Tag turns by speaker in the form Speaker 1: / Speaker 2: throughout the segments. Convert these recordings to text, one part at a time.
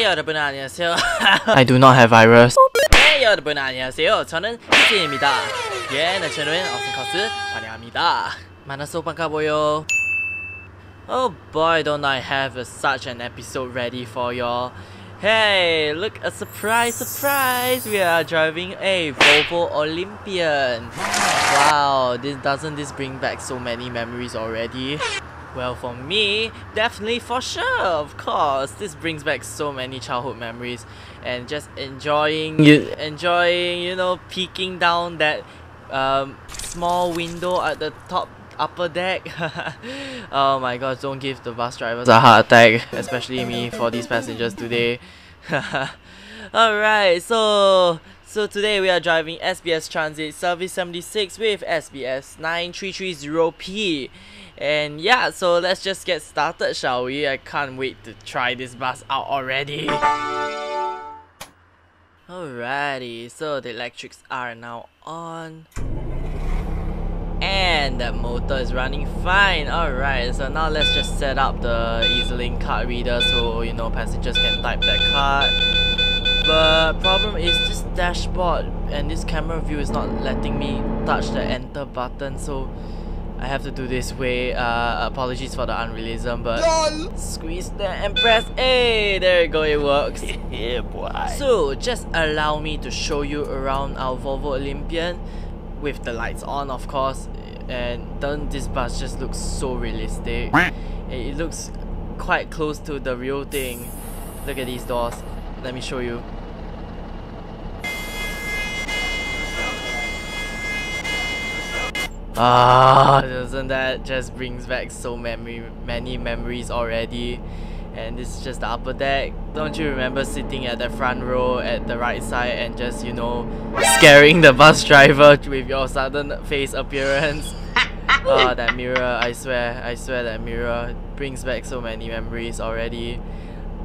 Speaker 1: 네 여러분 안녕하세요
Speaker 2: I do not have virus.
Speaker 1: 네 여러분 안녕하세요 저는 희진입니다 예, 내 채널엔 어승커스 환영합니다 만나서 반가워요 Oh boy don't I have a, such an episode ready for y'all Hey, look, a surprise, surprise! We are driving a Volvo Olympian. Wow, this doesn't this bring back so many memories already? Well, for me, definitely for sure, of course. This brings back so many childhood memories and just enjoying you enjoying, you know, peeking down that um, small window at the top upper deck. oh my god, don't give the bus drivers a heart attack, especially me for these passengers today. Alright, so so today we are driving SBS Transit Service 76 with SBS 9330P. And yeah, so let's just get started, shall we? I can't wait to try this bus out already. Alrighty, so the electrics are now on and the motor is running fine alright so now let's just set up the EZ-Link card reader so you know passengers can type their card but problem is this dashboard and this camera view is not letting me touch the enter button so I have to do this way uh, apologies for the unrealism but squeeze there and press A. There you go it works.
Speaker 2: Yeah, boy.
Speaker 1: so just allow me to show you around our Volvo Olympian with the lights on of course. And then this bus just looks so realistic. It looks quite close to the real thing. Look at these doors. Let me show you Ah, doesn't that just brings back so memory, many memories already? And this is just the upper deck. Don't you remember sitting at the front row at the right side and just, you know, scaring the bus driver with your sudden face appearance? oh, that mirror, I swear, I swear that mirror brings back so many memories already.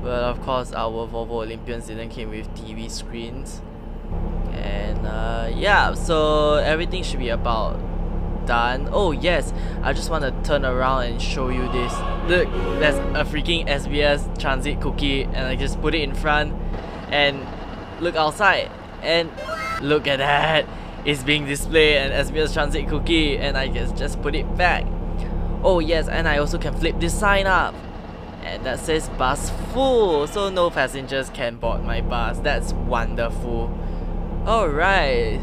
Speaker 1: But of course, our Volvo Olympians didn't came with TV screens. And uh, yeah, so everything should be about done. Oh yes, I just want to turn around and show you this. Look, there's a freaking SBS transit cookie and I just put it in front and look outside and look at that. It's being displayed an SBS transit cookie and I just, just put it back. Oh yes, and I also can flip this sign up. And that says bus full, so no passengers can board my bus. That's wonderful. Alright.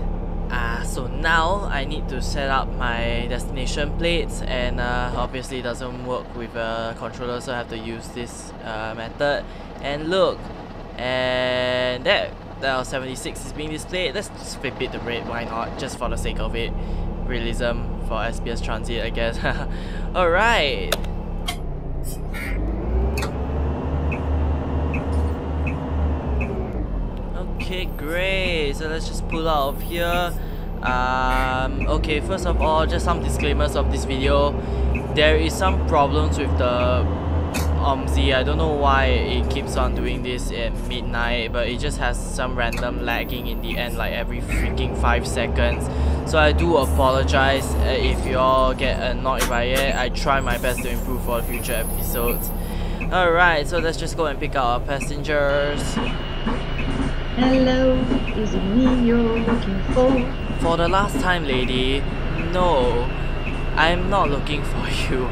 Speaker 1: Uh, so now I need to set up my destination plates and uh, obviously it doesn't work with a controller so I have to use this uh, method. And look and there the 76 is being displayed. Let's just flip it to red why not? Just for the sake of it. Realism for SBS Transit I guess. Alright Okay, great. So let's just pull out of here. Um, okay, first of all, just some disclaimers of this video. There is some problems with the OMSI. I don't know why it keeps on doing this at midnight, but it just has some random lagging in the end, like every freaking 5 seconds. So I do apologize uh, if you all get annoyed by it. I try my best to improve for future episodes. Alright, so let's just go and pick up our passengers.
Speaker 3: Hello, is it me you're looking for?
Speaker 1: For the last time, lady, no, I'm not looking for you.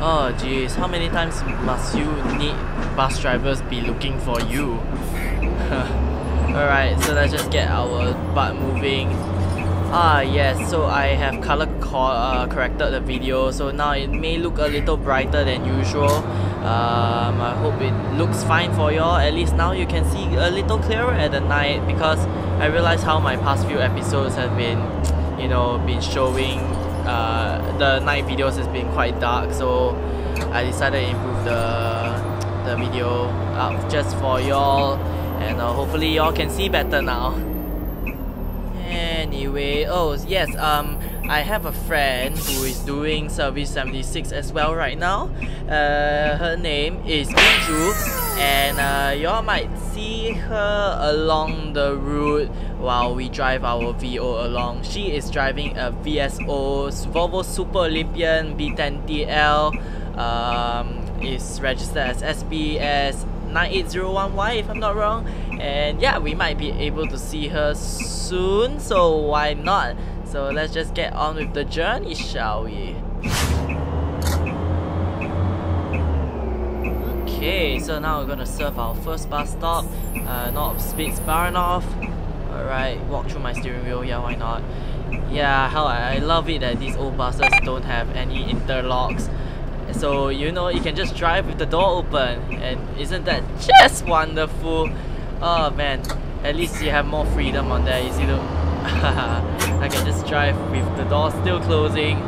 Speaker 1: Oh jeez, how many times must you need bus drivers be looking for you? Alright, so let's just get our butt moving. Ah yes, so I have color co uh, corrected the video, so now it may look a little brighter than usual. Um, I hope it looks fine for y'all. At least now you can see a little clearer at the night because I realize how my past few episodes have been, you know, been showing. Uh, the night videos has been quite dark, so I decided to improve the the video up just for y'all, and uh, hopefully y'all can see better now. Anyway, oh yes, um, I have a friend who is doing Service 76 as well right now. Uh, her name is Minju, and uh, y'all might see her along the route while we drive our VO along. She is driving a VSO Volvo Super Olympian B10TL. Um, is registered as SBS 9801Y if I'm not wrong. And yeah, we might be able to see her soon, so why not? So let's just get on with the journey, shall we? Okay, so now we're gonna serve our first bus stop, uh, North Spitz Baranov. Alright, walk through my steering wheel, yeah, why not? Yeah, how I, I love it that these old buses don't have any interlocks. So, you know, you can just drive with the door open. And isn't that just wonderful? Oh man, at least you have more freedom on there, you see the... I can just drive with the door still closing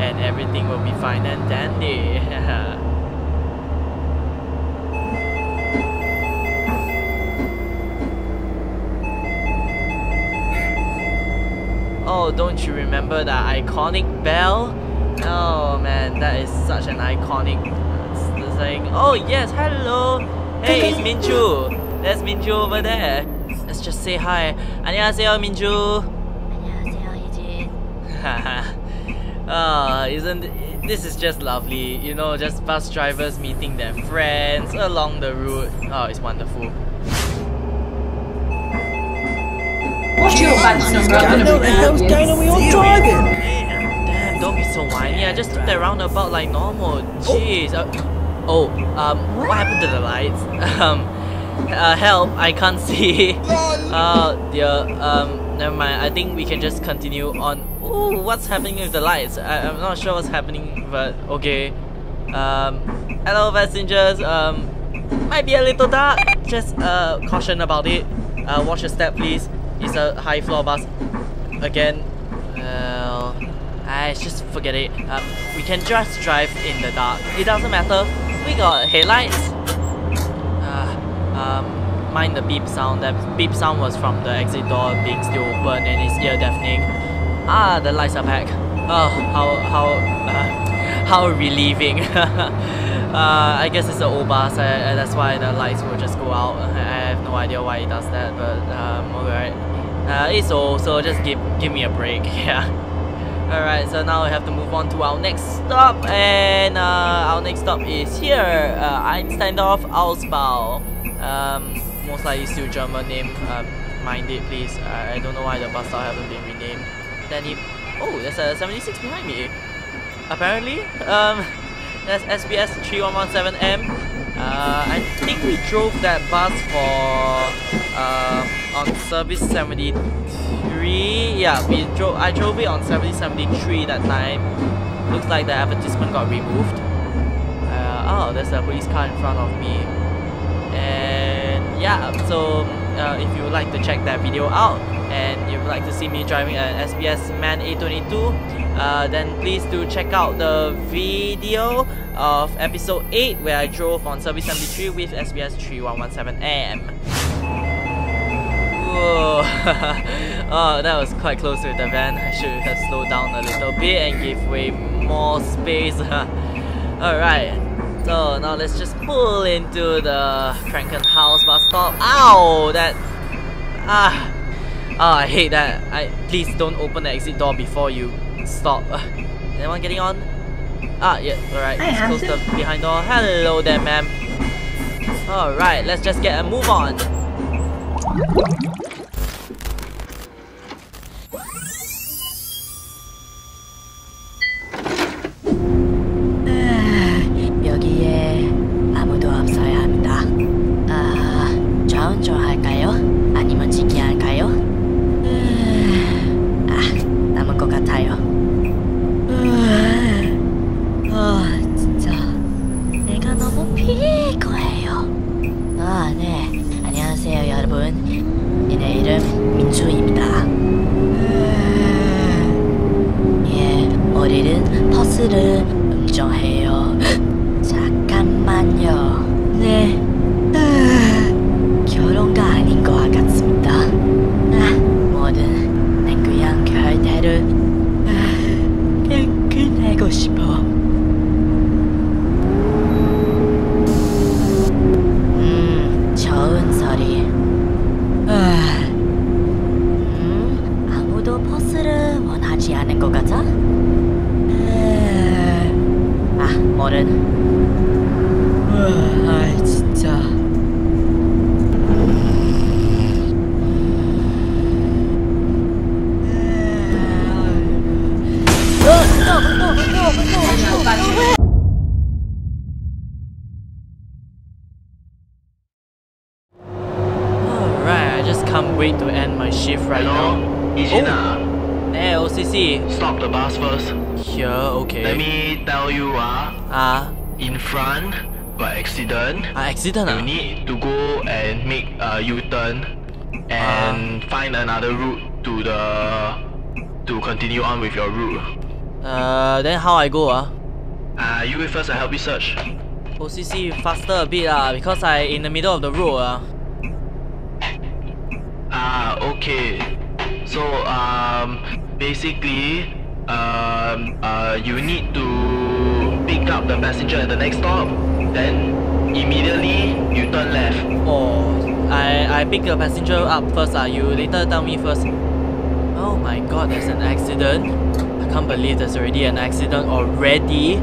Speaker 1: and everything will be fine and dandy. Oh, don't you remember that iconic bell? Oh man, that is such an iconic thing. Oh yes, hello! Hey, it's Minju! There's Minju over there. Let's just say hi. 안녕하세요, 민주.
Speaker 4: 안녕하세요, 희진.
Speaker 1: Ah, isn't this is just lovely? You know, just bus drivers meeting their friends along the route. Oh, it's wonderful.
Speaker 3: What's your badge?
Speaker 5: I the hell's going on We your driving.
Speaker 1: Damn, damn, don't be so whiny. I just took that roundabout like normal. Jeez. Oh, oh um, what happened to the lights? Um uh, help, I can't see. uh, dear, um, never mind. I think we can just continue on. Ooh, what's happening with the lights? I, I'm not sure what's happening, but okay. Um, hello passengers. Um, might be a little dark. Just uh, caution about it. Uh, watch your step, please. It's a high floor bus. Again, well, I just forget it. Um, we can just drive in the dark. It doesn't matter. We got headlights. Uh, mind the beep sound. That beep sound was from the exit door being still open and it's ear deafening. Ah, the lights are back. Oh, how how uh, how relieving. uh, I guess it's the old bus. I, I- that's why the lights will just go out. I, I have no idea why it does that, but um, alright. Uh, it's old, so just give give me a break. Yeah. Alright, so now we have to move on to our next stop, and uh, our next stop is here, uh, Einsteindorf Ausbau. Um, most likely still German name. Um, mind it, please. I, don't know why the bus stop haven't been renamed. Then he, oh, there's a 76 behind me. Apparently, um, that's SBS 3117M. Uh, I think we drove that bus for uh, on service 73. Yeah, we drove. I drove it on service 73 that time. Looks like the advertisement got removed. Uh, oh, there's a police car in front of me. And yeah, so uh, if you would like to check that video out and you would like to see me driving an SBS Man A22, uh, then please do check out the video of episode 8 where I drove on service 73 with SBS 3117M. Whoa. oh, that was quite close with the van. I should have slowed down a little bit and give way more space. Alright, so now let's just pull into the Frankenhaus bus stop. Ow! That. Ah! Oh, I hate that. I Please don't open the exit door before you stop. Anyone getting on? Ah, yeah, alright. Let's close
Speaker 3: to.
Speaker 1: the behind door. Hello there, ma'am. Alright, let's just get a move on.
Speaker 4: Alright, I just can't
Speaker 1: wait to end my shift right
Speaker 2: Hello? now. Oh.
Speaker 1: Hey, OCC.
Speaker 2: Stop the bus first.
Speaker 1: Yeah, okay.
Speaker 2: Let me tell you, ah.
Speaker 1: Uh, ah.
Speaker 2: Uh, in front, by accident.
Speaker 1: Ah, uh, accident,
Speaker 2: You
Speaker 1: ah?
Speaker 2: need to go and make a U-turn and ah. find another route to the to continue on with your route.
Speaker 1: Uh, then how I go ah?
Speaker 2: Uh, you wait first, I help you search.
Speaker 1: OCC faster a bit lah, because I in the middle of the road ah.
Speaker 2: Ah, okay. So, um, basically, um, uh, you need to pick up the passenger at the next stop. Then, immediately, you turn left.
Speaker 1: Oh, I I pick the passenger up first ah. You later tell me first. Oh my god, there's an accident. Can't believe there's already an accident already.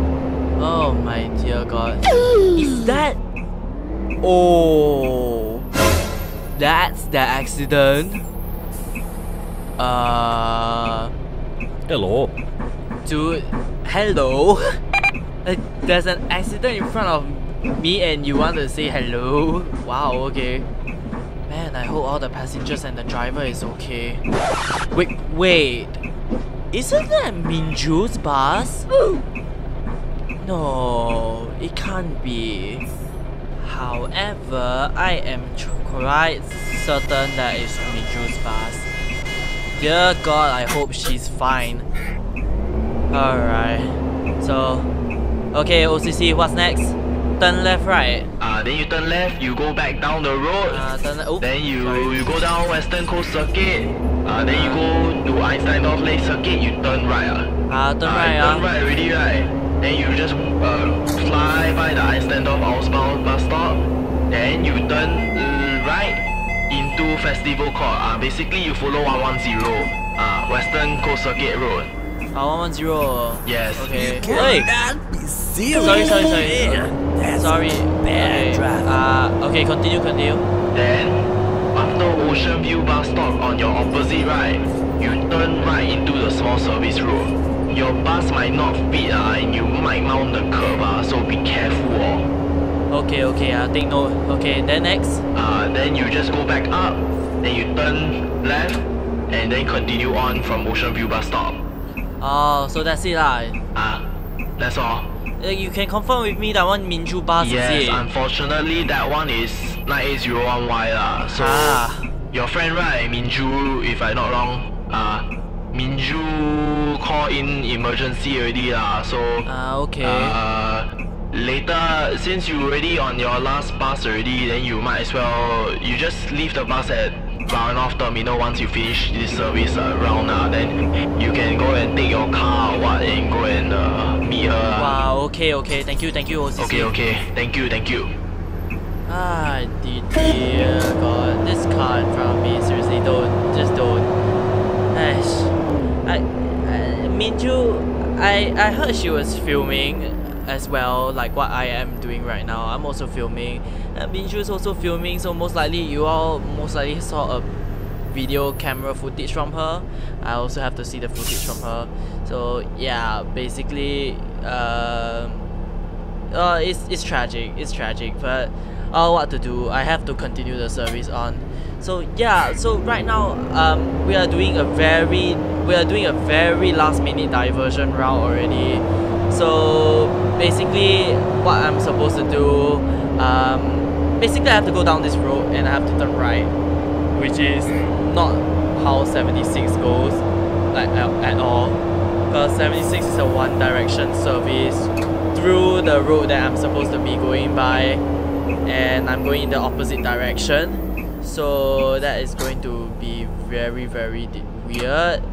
Speaker 1: Oh my dear god. Is that? Oh, that's the accident. Uh,
Speaker 5: Hello.
Speaker 1: dude, hello. There's an accident in front of me and you want to say hello? Wow, okay. Man, I hope all the passengers and the driver is okay. Wait, wait. Isn't that Minju's bus? No, it can't be. However, I am quite certain that it's Minju's bus. Dear God, I hope she's fine. Alright. So, okay, OCC, what's next? Turn left, right.
Speaker 2: Uh, then you turn left, you go back down the road.
Speaker 1: Uh, turn.
Speaker 2: Then you
Speaker 1: sorry.
Speaker 2: you go down Western Coast Circuit. Uh, then you go to Einstein North Lake Circuit, you turn right. Uh.
Speaker 1: Ah, turn
Speaker 2: Uh,
Speaker 1: right,
Speaker 2: you turn
Speaker 1: ah.
Speaker 2: right already, right? Then you just uh, fly by the Einsdorf outbound bus stop. Then you turn uh, right into Festival Court. Uh, basically, you follow 110, uh, Western Coast Circuit Road.
Speaker 1: Ah, 110.
Speaker 2: Yes.
Speaker 1: Okay.
Speaker 5: Can
Speaker 1: Hey!
Speaker 5: that be serious?
Speaker 1: Sorry, sorry, sorry.
Speaker 5: Man, that's
Speaker 1: Sorry.
Speaker 5: bad
Speaker 1: okay.
Speaker 5: driving.
Speaker 1: Uh, okay, continue, continue.
Speaker 2: Then, after Ocean View bus stop on your opposite right, you turn right into the small service road. Your bus might not fit uh, and you might mount the curb, uh, so be careful. Oh.
Speaker 1: Okay, okay, I'll take note. Okay, then next.
Speaker 2: Uh, then you just go back up, then you turn left, and then continue on from Ocean View bus stop.
Speaker 1: Oh, so that's it lah.
Speaker 2: Ah, that's all.
Speaker 1: Uh, you can confirm with me that one Minju bus
Speaker 2: yes,
Speaker 1: is it?
Speaker 2: unfortunately that one is 9801Y lah. So
Speaker 1: Ah.
Speaker 2: Your friend right, Minju, if I'm not wrong, uh, Minju call in emergency already lah. So
Speaker 1: Ah, okay.
Speaker 2: uh, later since you already on your last bus already, then you might as well you just leave the bus at Runoff Terminal once you finish this service uh, round uh, then you can go and take your car or what and go and uh, meet her.
Speaker 1: wow, okay, okay. Thank you, thank you, OCC.
Speaker 2: Okay, okay. Thank you, thank you.
Speaker 1: Ah, dear, God, this car in front of me, seriously, don't, just don't. Aish. I, I, Minju, I, I heard she was filming as well, like what I am doing right now. I'm also filming. Uh, Minju is also filming, so most likely you all most likely saw a video camera footage from her. I also have to see the footage from her. So yeah, basically, um, uh, it's, it's tragic, it's tragic, but uh, what to do, I have to continue the service on. So yeah, so right now, um, we are doing a very, we are doing a very last minute diversion route already. So basically, what I'm supposed to do, um, basically I have to go down this road and I have to turn right, which is not how 76 goes, like at, all. Because 76 is a one direction service through the road that I'm supposed to be going by and I'm going in the opposite direction. So that is going to be very very weird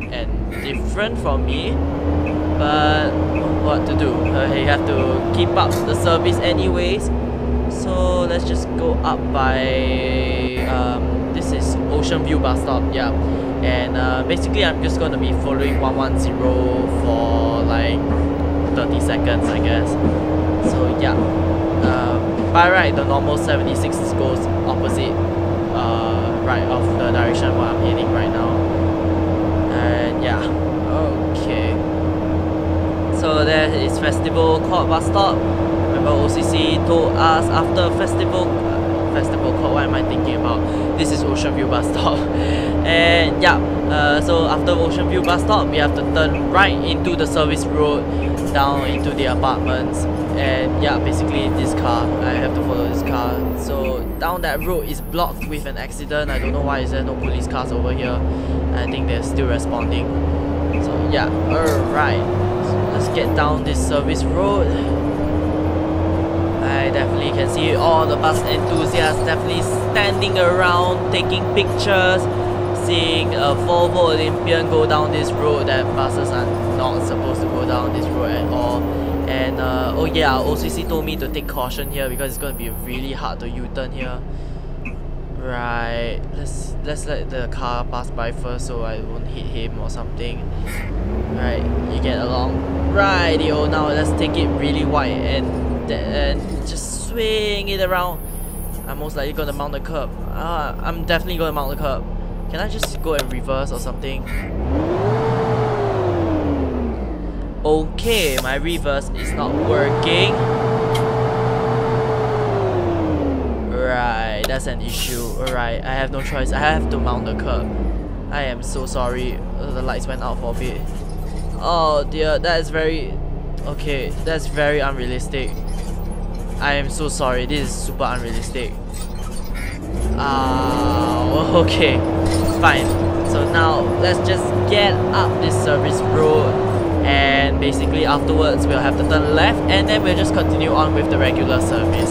Speaker 1: and different from me. But what to do? I have to keep up the service anyways. So let's just go up by um, this is Ocean View bus stop yeah. And uh, basically I'm just gonna be following 110 for like 30 seconds I guess. So yeah by right the normal 76 goes opposite uh, right of the direction where I'm heading right now and yeah okay so there is festival court bus stop remember OCC told us after festival uh, festival court what am I thinking about about. This is Ocean View bus stop. and yeah, uh, so after Ocean View bus stop, we have to turn right into the service road down into the apartments. And yeah, basically this car, I have to follow this car. So down that road is blocked with an accident. I don't know why is there no police cars over here. I think they're still responding. So yeah, alright. So let's get down this service road. I definitely can see all the bus enthusiasts definitely standing around taking pictures seeing a Volvo Olympian go down this road that buses are not supposed to go down this road at all and uh, oh yeah OCC told me to take caution here because it's going to be really hard to U-turn here. Right. Let's let's let the car pass by first so I won't hit him or something. Right. You get along. Right yo. Now let's take it really wide and and just swing it around. I'm most likely gonna mount the curb. Uh, I'm definitely gonna mount the curb. Can I just go and reverse or something okay my reverse is not working. Right that's an issue. Alright I have no choice. I have to mount the curb. I am so sorry. The lights went out for a bit. Oh dear that is very okay that's very unrealistic. I am so sorry, this is super unrealistic. Ah, uh, okay, fine. So now let's just get up this service road and basically afterwards we'll have to turn left and then we'll just continue on with the regular service.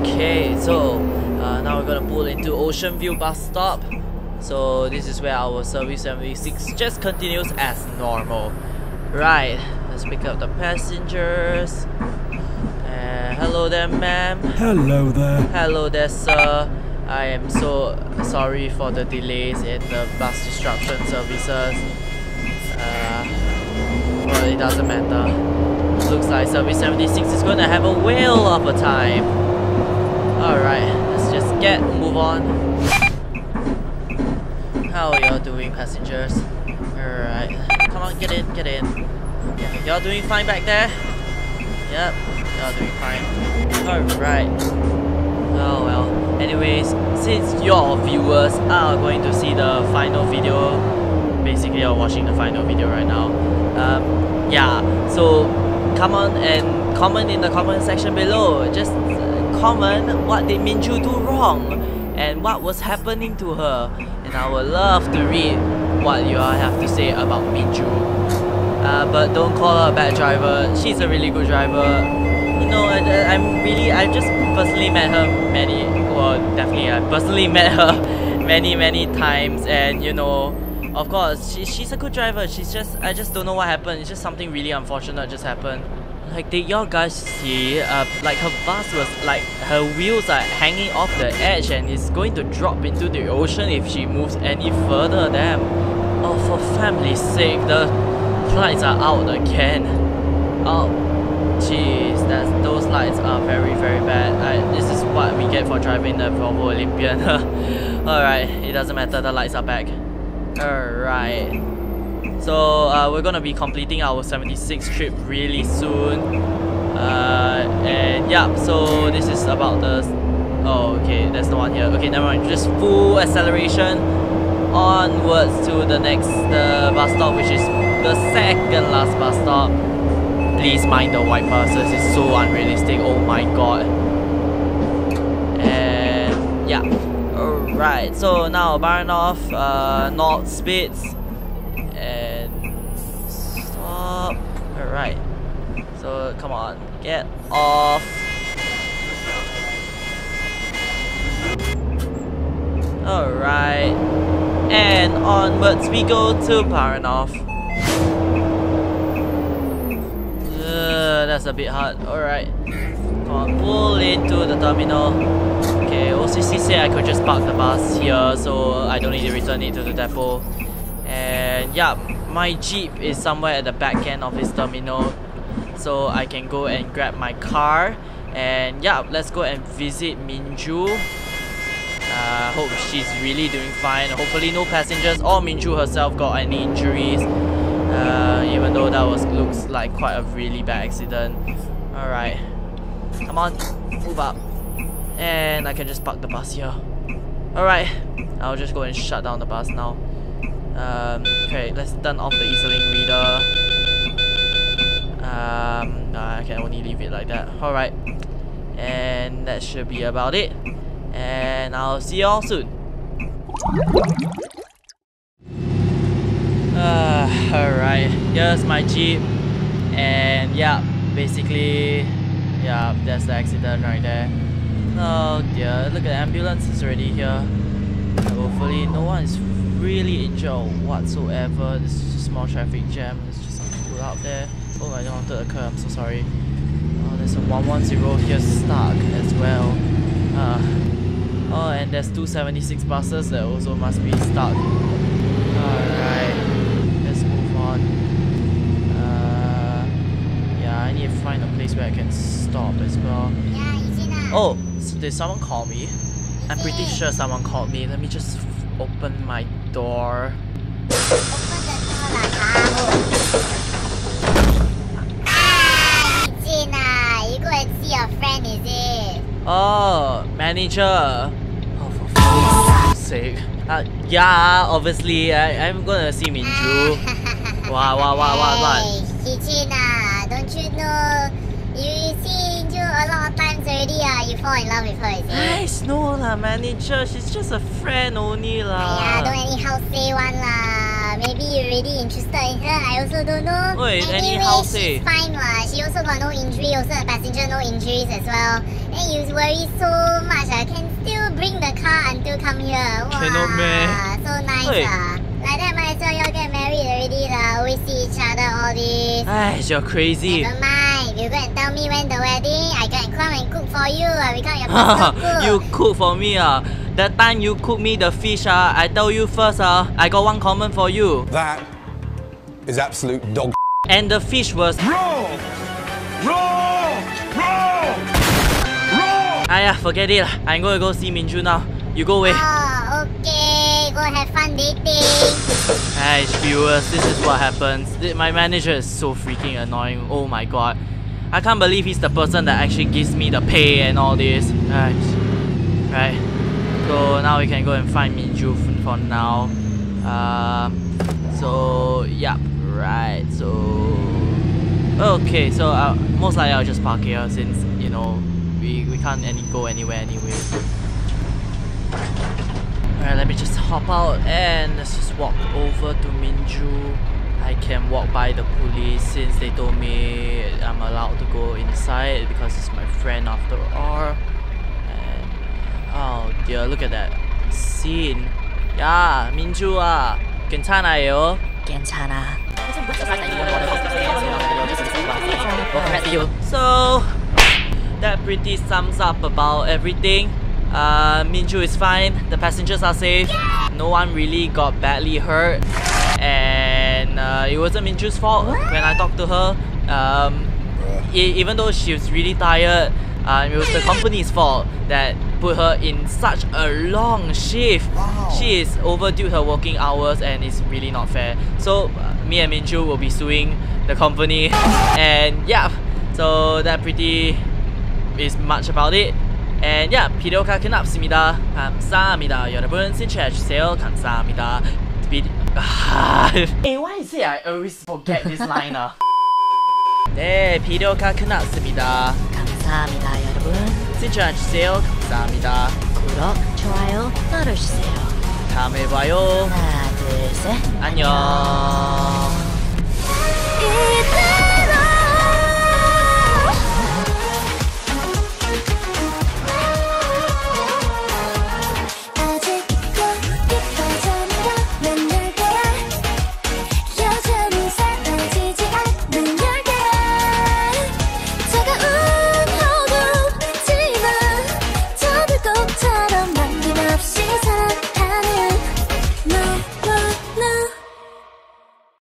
Speaker 1: Okay, so uh, now we're gonna pull into Ocean View bus stop. So this is where our service 76 just continues as normal. Right, let's pick up the passengers hello there, ma'am.
Speaker 5: Hello there.
Speaker 1: Hello there, sir. I am so sorry for the delays in the bus disruption services. Uh, well, it doesn't matter. Looks like Service 76 is gonna have a whale of a time. Alright, let's just get move on. How are y'all doing, passengers? Alright, come on, get in, get in. Y'all doing fine back there? Yep, y'all doing fine. Alright. Oh well. Anyways, since your viewers are going to see the final video, basically you're watching the final video right now. Um, yeah, so come on and comment in the comment section below. Just comment what did Minju do wrong and what was happening to her. And I would love to read what you all have to say about Minju. Uh, but don't call her a bad driver. She's a really good driver. You know, I, am really, I just personally met her many, well, definitely, I personally met her many, many times, and you know, of course, she, she's a good driver. She's just, I just don't know what happened. It's just something really unfortunate just happened. Like, did y'all guys see, uh, like her bus was, like, her wheels are hanging off the edge and it's going to drop into the ocean if she moves any further, damn. Oh, for family's sake, the lights are out again. Oh, jeez, that's those lights are very very bad. I, this is what we get for driving the Volvo Olympian. Alright, it doesn't matter, the lights are back. Alright. So uh, we're gonna be completing our 76 trip really soon. Uh, and yeah, so this is about the... Oh, okay, that's the one here. Okay, never mind. Just full acceleration onwards to the next uh, bus stop, which is the second last bus stop. Please mind the white buses, it's so unrealistic, oh my god. And yeah, alright, so now Baranov, uh, North Spitz, and stop. Alright, so come on, get off. Alright, and onwards we go to Baranov. that's a bit hard. Alright. Come on, pull into the terminal. Okay, OCC said I could just park the bus here, so I don't need to return it to the depot. And yeah, my jeep is somewhere at the back end of this terminal, so I can go and grab my car. And yeah, let's go and visit Minju. Uh, hope she's really doing fine. Hopefully no passengers or Minju herself got any injuries. Uh, even though that was looks like quite a really bad accident. Alright. Come on, move up. And I can just park the bus here. Alright, I'll just go and shut down the bus now. Um, okay, let's turn off the EZ-Link reader. Um, I can only leave it like that. Alright, and that should be about it. And I'll see y'all soon. Uh, Alright, here's my Jeep. And yeah, basically, yeah, that's the accident right there. Oh dear, look at the ambulance is already here. Hopefully no one is really injured whatsoever. This is a small traffic jam. There's just some people out there. Oh, I don't want to occur. I'm so sorry. Oh, there's a 110 here stuck as well. Uh, oh, and there's 276 buses that also must be stuck. Alright, let's move on. Uh, yeah, I need to find a place where I can stop as well. Oh, s- did someone call me? I'm pretty sure someone called me. Let me just open my door.
Speaker 6: You go and see your friend, is it?
Speaker 1: Oh, manager. Oh, for fuck's sake. Uh, yeah, obviously, I, I'm gonna see Minju. Wow, wow, wow, wow, wow.
Speaker 6: Times already, ah. You fall in love with her, is it?
Speaker 1: Nice, no lah, manager. She's just a friend only
Speaker 6: Yeah,
Speaker 1: lah.
Speaker 6: don't anyhow say one lah. Maybe you're really interested in her. I also don't know.
Speaker 1: Wait,
Speaker 6: anyway,
Speaker 1: anyhow say.
Speaker 6: she's fine lah. She also got no injury. Also, the passenger no injuries as well. And you worry so much. I can still bring the car until come here. Wow,
Speaker 1: Cannot, meh.
Speaker 6: so nice
Speaker 1: Wait.
Speaker 6: ah. Like that, might as well y'all get married already lah. Always see each other all this.
Speaker 1: Ay, you're crazy.
Speaker 6: Never mind. You go and tell me when the wedding. I come and cook for you. I become your personal cook.
Speaker 1: you cook for me ah. That time you cook me the fish ah, I tell you first ah, I got one comment for you.
Speaker 7: That is absolute dog.
Speaker 1: And the fish was
Speaker 5: Wrong! Wrong! Wrong! Wrong!
Speaker 1: Aya, forget it. I'm gonna go see Minju now. You go away.
Speaker 6: Oh, okay. Go have fun dating.
Speaker 1: Hey, viewers, this is what happens. My manager is so freaking annoying. Oh my god. I can't believe he's the person that actually gives me the pay and all this. Right. Right. So now we can go and find Minju for now. Um, so, yep. Right. So. Okay, so uh, most likely I'll just park here since, you know, we, we can't any go anywhere anyway. Alright, let me just hop out and let's just walk over to Minju. I can walk by the police since they told me I'm allowed to go inside because it's my friend after all. And oh dear, look at that scene. Yeah, Minju ah, 괜찮아요.
Speaker 4: 괜찮아.
Speaker 1: So that pretty sums up about everything. Uh, Minju is fine. The passengers are safe. No one really got badly hurt, and uh, it wasn't Minju's fault when I talked to her. Um, e- even though she was really tired, uh, it was the company's fault that put her in such a long shift. She is overdue her working hours and it's really not fair. So uh, me and Minju will be suing the company and yeah, so that pretty is much about it. And yeah, 비디오가 끝났습니다. 감사합니다. 여러분 시청해 주세요. 감사합니다. 비디... hey, why is it I always forget this line? 아? 네, 비디오가 끝났습니다.
Speaker 4: 감사합니다, 여러분.
Speaker 1: 시청해 주세요. 감사합니다.
Speaker 4: 구독, 좋아요 눌러주세요.
Speaker 1: 다음에 봐요.
Speaker 4: 하나, 둘, 셋.
Speaker 1: 안녕.